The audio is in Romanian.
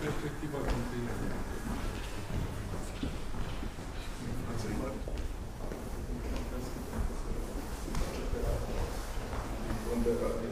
Perspectiva continuă. Gracias.